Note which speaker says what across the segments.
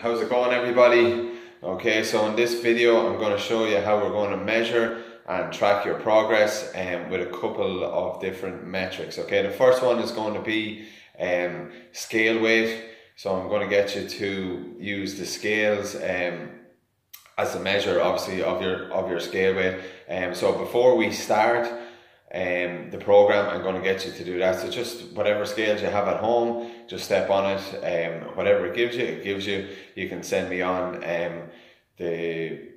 Speaker 1: How's it going everybody? Okay, so in this video I'm going to show you how we're going to measure and track your progress um, with a couple of different metrics. Okay, the first one is going to be um, scale weight. So I'm going to get you to use the scales um, as a measure obviously of your of your scale weight. Um, so before we start, um, the program I'm going to get you to do that so just whatever scales you have at home just step on it. Um, whatever it gives you it gives you. You can send me on um, the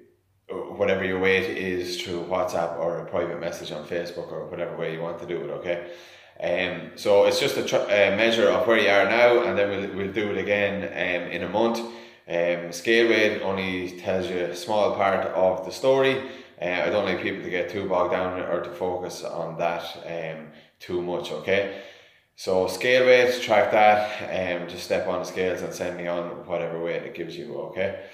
Speaker 1: whatever your weight is through WhatsApp or a private message on Facebook or whatever way you want to do it okay? Um, so it's just a, tr- a measure of where you are now and then we'll, we'll do it again um, in a month. Um, scale weight only tells you a small part of the story. Uh, I don't like people to get too bogged down or to focus on that um, too much, okay? So scale weight, track that, um, just step on the scales and send me on whatever weight it gives you, okay?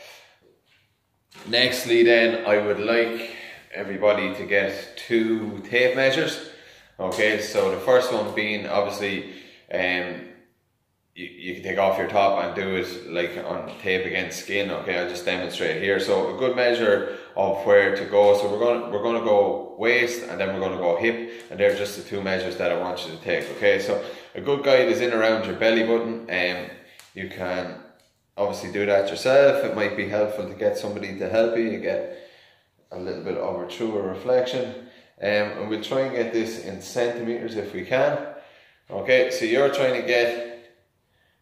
Speaker 1: Nextly then, I would like everybody to get two tape measures, okay? So the first one being obviously um, you, you can take off your top and do it like on tape against skin. Okay, I'll just demonstrate here. So a good measure of where to go. So we're gonna we're to go waist and then we're to go hip, and they're just the two measures that I want you to take. Okay, so a good guide is in around your belly button, and um, you can obviously do that yourself. It might be helpful to get somebody to help you. You get a little bit of a truer reflection, um, and we'll try and get this in centimeters if we can. Okay, so you're trying to get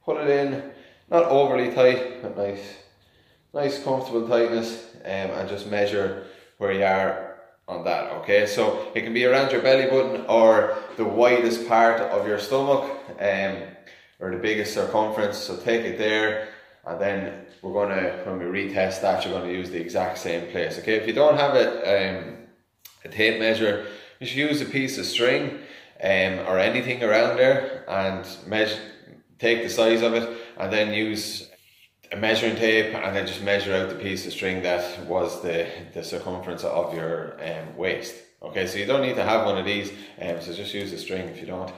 Speaker 1: put it in, not overly tight, but nice, nice comfortable tightness, um, and just measure where you are on that. Okay, so it can be around your belly button or the widest part of your stomach, um, or the biggest circumference. So take it there, and then we're gonna when we retest that, you're gonna use the exact same place. Okay, if you don't have it, um, a tape measure, you should use a piece of string. Um, or anything around there and measure take the size of it and then use a measuring tape and then just measure out the piece of string that was the, the circumference of your um, waist. Okay, so you don't need to have one of these, um, so just use the string if you don't.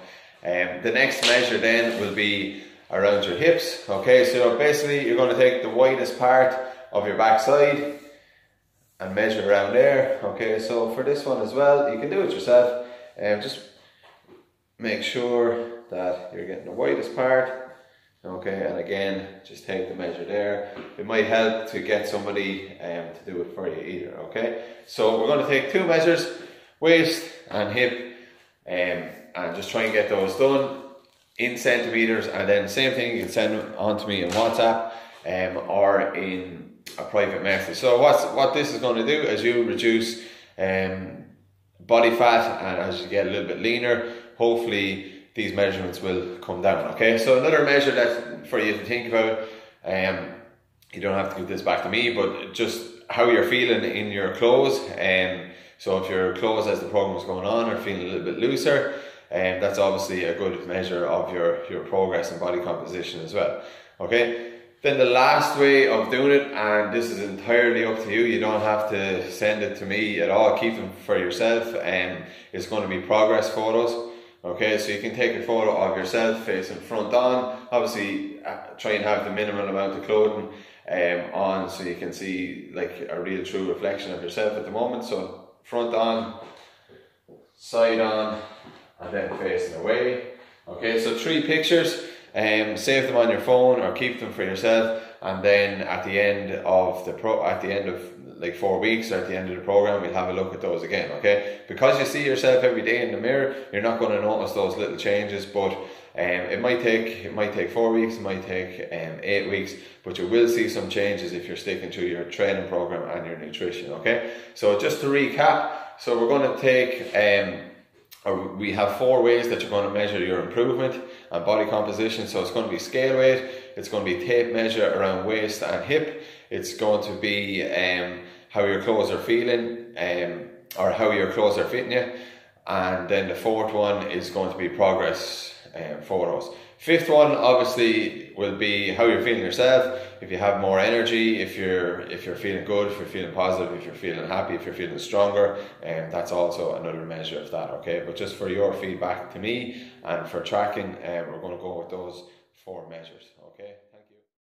Speaker 1: Um, the next measure then will be around your hips. Okay, so basically you're going to take the widest part of your backside and measure around there. Okay, so for this one as well, you can do it yourself. Um, just make sure that you're getting the widest part. Okay, and again, just take the measure there. It might help to get somebody um, to do it for you either, okay? So we're going to take two measures, waist and hip, um, and just try and get those done in centimeters. And then same thing, you can send them on to me in WhatsApp um, or in a private message. So what's, what this is going to do is you reduce um, body fat and as you get a little bit leaner, hopefully these measurements will come down. Okay, so another measure that for you to think about, um, you don't have to give this back to me, but just how you're feeling in your clothes. Um, so if your clothes as the program is going on are feeling a little bit looser, um, that's obviously a good measure of your, your progress and body composition as well. Okay. Then the last way of doing it, and this is entirely up to you, you don't have to send it to me at all, keep them for yourself, and um, it's going to be progress photos. Okay, so you can take a photo of yourself facing front on. Obviously, uh, try and have the minimal amount of clothing um, on so you can see like a real true reflection of yourself at the moment. So front on, side on, and then facing away. Okay, so three pictures. Um, save them on your phone or keep them for yourself, and then at the end of the pro, at the end of like four weeks or at the end of the program, we'll have a look at those again. Okay, because you see yourself every day in the mirror, you're not going to notice those little changes, but um, it might take it might take four weeks, it might take um, eight weeks, but you will see some changes if you're sticking to your training program and your nutrition. Okay, so just to recap, so we're going to take. Um, or we have four ways that you're going to measure your improvement and body composition. So it's going to be scale weight, it's going to be tape measure around waist and hip, it's going to be um, how your clothes are feeling um, or how your clothes are fitting you. And then the fourth one is going to be progress um, photos. Fifth one obviously will be how you're feeling yourself. If you have more energy, if you're if you're feeling good, if you're feeling positive, if you're feeling happy, if you're feeling stronger, and um, that's also another measure of that. Okay, but just for your feedback to me and for tracking, um, we're going to go with those four measures.